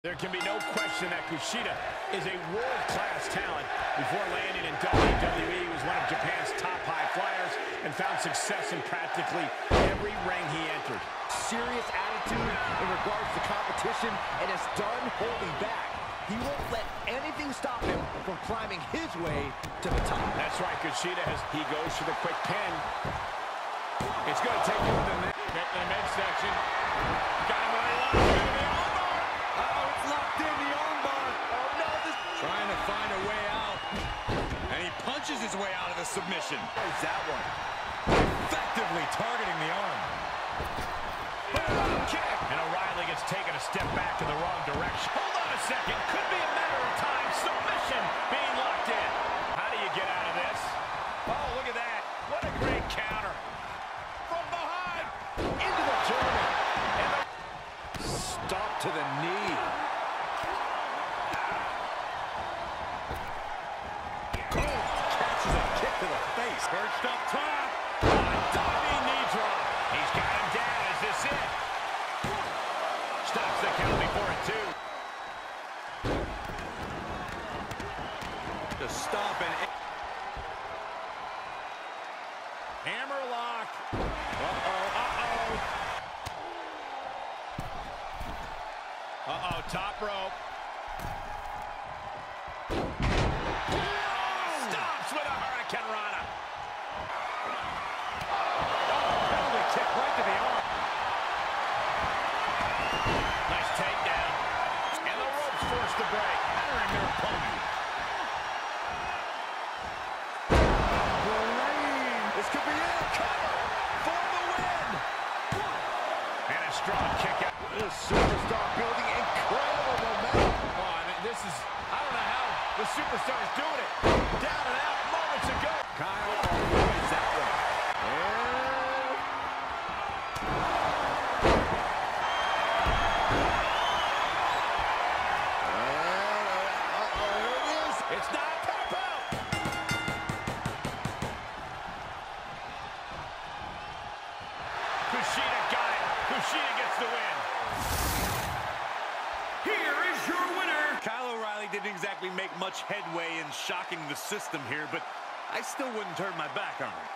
There can be no question that Kushida is a world-class talent. Before landing in WWE, he was one of Japan's top high flyers and found success in practically every ring he entered. Serious attitude in regards to competition and is done holding back. He won't let anything stop him from climbing his way to the top. That's right, Kushida has he goes for the quick pin. It's going to take him to the, the punches his way out of the submission. There's that one. Effectively targeting the arm. Boom, kick. And O'Reilly gets taken a step back in the wrong direction. Hold on a second. Could be a matter of time. Submission being locked in. How do you get out of this? Oh, look at that. What a great counter. From behind. Into the German. And the Stop to the knee. Perched up top. Diving knee drop. He's got him down. Is this it? Stops the count before it, too. To stop and... Hammerlock. Uh-oh, uh-oh. Uh-oh, top rope. Strong kick out. This superstar building incredible momentum. Oh, I mean, this is, I don't know how the superstar is doing it. Down and out moments ago. Kyle avoids that one. It's Kushida got it. Kushida gets the win. Here is your winner. Kyle O'Reilly didn't exactly make much headway in shocking the system here, but I still wouldn't turn my back on him.